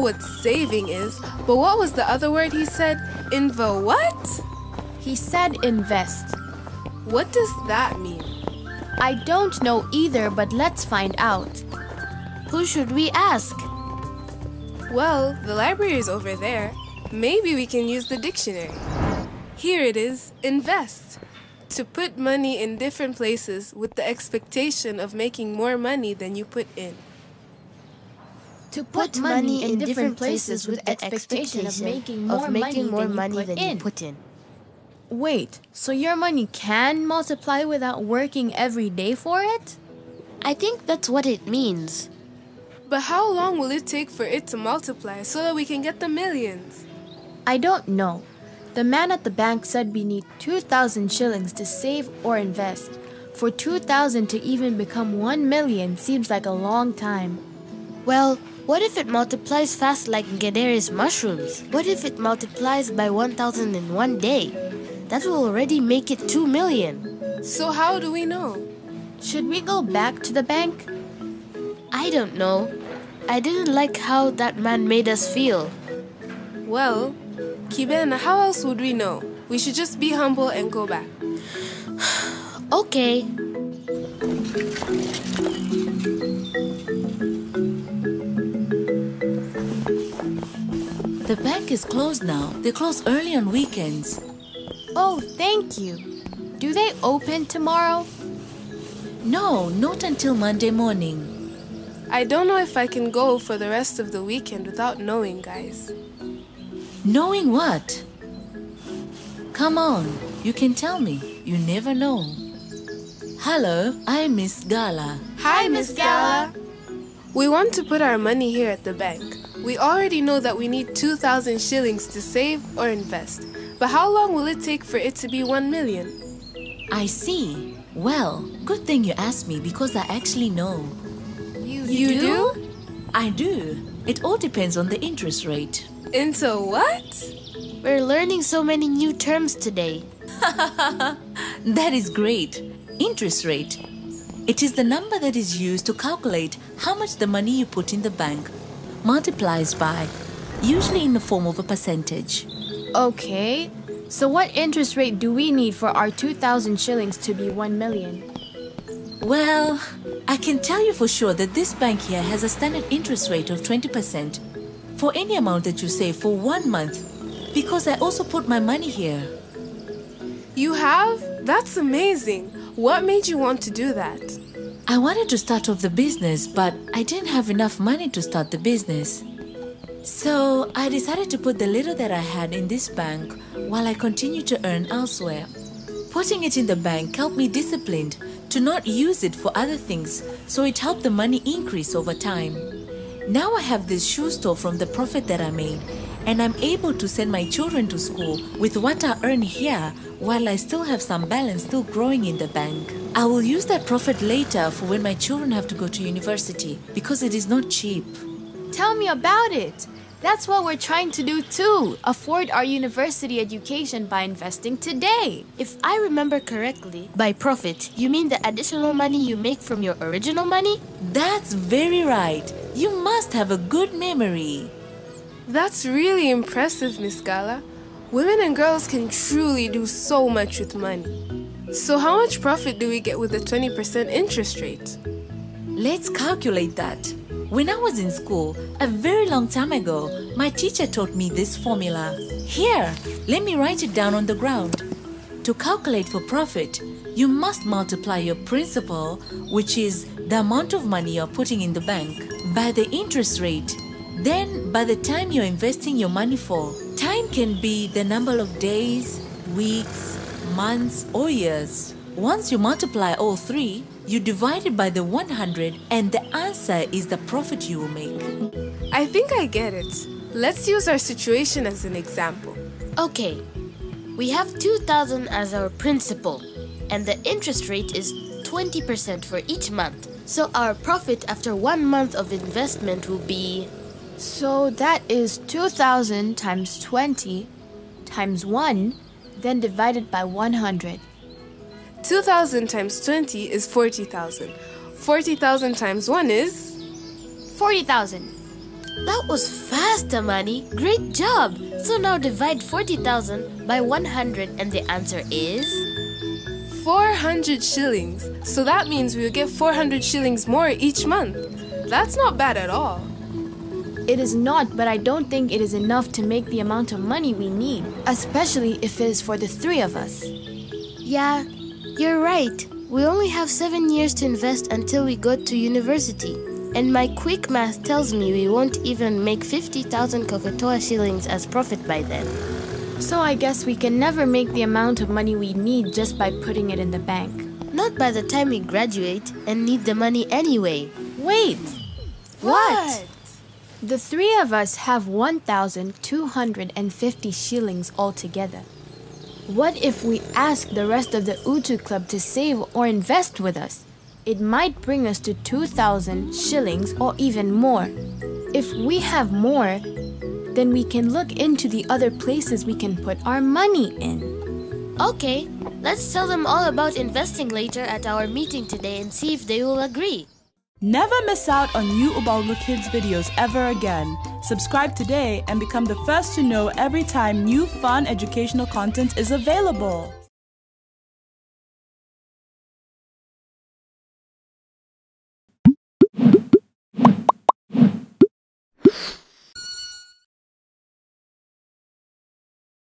what saving is, but what was the other word he said? Invo what? He said invest. What does that mean? I don't know either, but let's find out. Who should we ask? Well, the library is over there. Maybe we can use the dictionary. Here it is invest. To put money in different places with the expectation of making more money than you put in. To put, money in different places with the expectation of making more, of making money, more than money you put than in. you put in. Wait, so your money can multiply without working every day for it? I think that's what it means. But how long will it take for it to multiply so that we can get the millions? I don't know. The man at the bank said we need 2,000 shillings to save or invest. For 2,000 to even become 1 million seems like a long time. Well, what if it multiplies fast like Gederi's mushrooms? What if it multiplies by 1,000 in one day? That will already make it 2 million. So, how do we know? Should we go back to the bank? I don't know. I didn't like how that man made us feel. Well, Kibena, how else would we know? We should just be humble and go back. Okay. The bank is closed now. They close early on weekends. Oh, thank you. Do they open tomorrow? No, not until Monday morning. I don't know if I can go for the rest of the weekend without knowing, guys. Knowing what? Come on, you can tell me. You never know. Hello, I'm Miss Gala. Hi, Miss Gala. We want to put our money here at the bank. We already know that we need 2,000 shillings to save or invest. But how long will it take for it to be 1 million? I see. Well, good thing you asked me because I actually know. You, You do? I do. It all depends on the interest rate. Into what? We're learning so many new terms today. That is great. Interest rate. It is the number that is used to calculate how much the money you put in the bank multiplies by, usually in the form of a percentage. Okay. So what interest rate do we need for our 2,000 shillings to be 1 million? Well, I can tell you for sure that this bank here has a standard interest rate of 20% for any amount that you save for one month because I also put my money here. You have? That's amazing. What made you want to do that? I wanted to start off the business, but I didn't have enough money to start the business. So I decided to put the little that I had in this bank while I continued to earn elsewhere. Putting it in the bank helped me disciplined to not use it for other things, so it helped the money increase over time. Now I have this shoe store from the profit that I made, and I'm able to send my children to school with what I earn here while I still have some balance still growing in the bank. I will use that profit later for when my children have to go to university because it is not cheap. Tell me about it. That's what we're trying to do too. Afford our university education by investing today. If I remember correctly, by profit, you mean the additional money you make from your original money? That's very right. You must have a good memory. That's really impressive, Miss Gala. Women and girls can truly do so much with money. So, how much profit do we get with a 20% interest rate? Let's calculate that. When I was in school, a very long time ago, my teacher taught me this formula. Here, let me write it down on the ground. To calculate for profit, you must multiply your principal, which is the amount of money you're putting in the bank, by the interest rate. Then, by the time you're investing your money for, time can be the number of days, weeks, months, or years. Once you multiply all three, you divide it by the 100, and the answer is the profit you will make. I think I get it. Let's use our situation as an example. Okay. We have 2000 as our principal, and the interest rate is 20% for each month. So our profit after one month of investment will be So that is 2,000 times 20 times 1, then divided by 100. 2,000 times 20 is 40,000. 40,000 times 1 is. 40,000. That was fast, Amani. Great job. So now divide 40,000 by 100 and the answer is 400 shillings. So that means we will get 400 shillings more each month. That's not bad at all. It is not, but I don't think it is enough to make the amount of money we need, especially if it is for the three of us. Yeah, you're right. We only have seven years to invest until we go to university. And my quick math tells me we won't even make 50,000 Kokotoa shillings as profit by then. So I guess we can never make the amount of money we need just by putting it in the bank. Not by the time we graduate and need the money anyway. Wait! What? The three of us have 1,250 shillings altogether. What if we ask the rest of the Utu Club to save or invest with us? It might bring us to 2,000 shillings or even more. If we have more, then we can look into the other places we can put our money in. Okay, let's tell them all about investing later at our meeting today and see if they will agree. Never miss out on new Ubongo Kids videos ever again. Subscribe today and become the first to know every time new fun educational content is available.